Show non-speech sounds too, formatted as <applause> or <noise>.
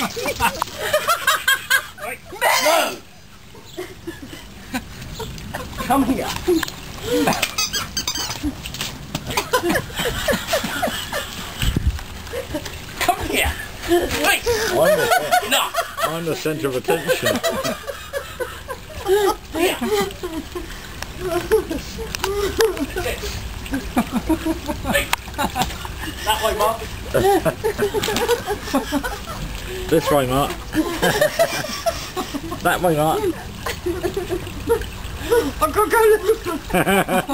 Right. No! Come here. Come here. Wait. I'm the, No. I'm the centre of attention. Wait. That way, Mark. <laughs> This way, Mark. that way, Mark. I've got go. <laughs>